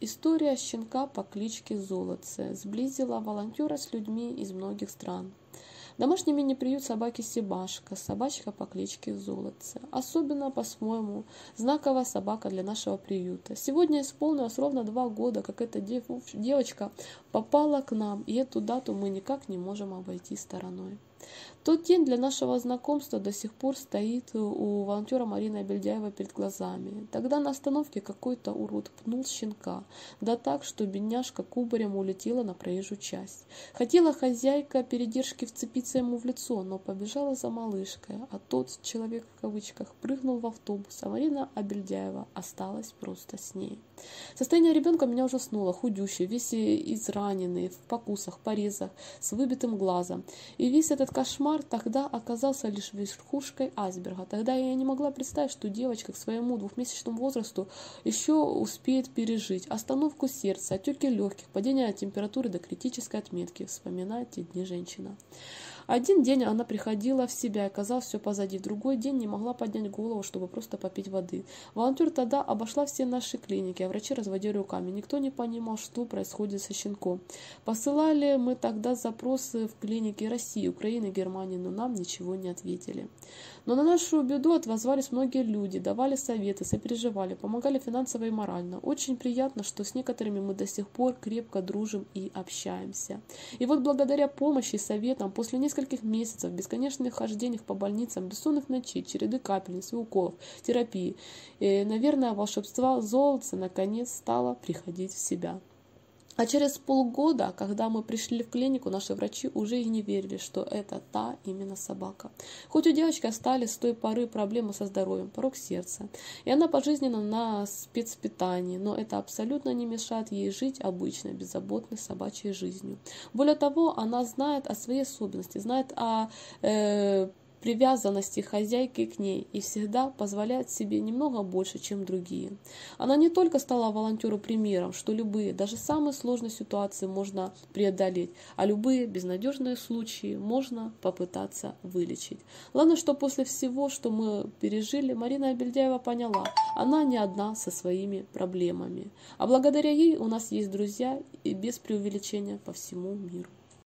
История щенка по кличке Золотце сблизила волонтера с людьми из многих стран. Домашний мини-приют собаки Себашка, собачка по кличке Золотце. Особенно, по-своему, знаковая собака для нашего приюта. Сегодня исполнилось ровно два года, как эта девочка попала к нам, и эту дату мы никак не можем обойти стороной. Тот день для нашего знакомства до сих пор стоит у волонтера Марины Абельдяева перед глазами. Тогда на остановке какой-то урод пнул щенка, да так, что бедняжка кубарем улетела на проезжую часть. Хотела хозяйка передержки вцепиться ему в лицо, но побежала за малышкой, а тот, человек в кавычках, прыгнул в автобус, а Марина Абельдяева осталась просто с ней. Состояние ребенка меня ужаснуло, худющий, весь израненный, в покусах, порезах, с выбитым глазом. И весь этот кошмар тогда оказался лишь верхушкой айсберга. Тогда я не могла представить, что девочка к своему двухмесячному возрасту еще успеет пережить остановку сердца, отеки легких, падение температуры до критической отметки. Вспоминает те дни женщина. Один день она приходила в себя и казалось все позади. Другой день не могла поднять голову, чтобы просто попить воды. Волонтер тогда обошла все наши клиники, а врачи разводили руками. Никто не понимал, что происходит со щенком. Посылали мы тогда запросы в клиники России, Украины, Германии, но нам ничего не ответили. Но на нашу беду отозвались многие люди, давали советы, сопереживали, помогали финансово и морально. Очень приятно, что с некоторыми мы до сих пор крепко дружим и общаемся. И вот благодаря помощи и советам после нескольких месяцев бесконечных хождений по больницам, бессонных ночей, череды капельниц и уколов, терапии, и, наверное, волшебство золотца наконец стало приходить в себя. А через полгода, когда мы пришли в клинику, наши врачи уже и не верили, что это та именно собака. Хоть у девочки остались с той поры проблемы со здоровьем, порог сердца, и она пожизненно на спецпитании, но это абсолютно не мешает ей жить обычной, беззаботной собачьей жизнью. Более того, она знает о своей особенности, знает о э, привязанности хозяйки к ней и всегда позволяет себе немного больше, чем другие. Она не только стала волонтеру примером, что любые, даже самые сложные ситуации можно преодолеть, а любые безнадежные случаи можно попытаться вылечить. Главное, что после всего, что мы пережили, Марина Абельдяева поняла, она не одна со своими проблемами. А благодаря ей у нас есть друзья и без преувеличения по всему миру.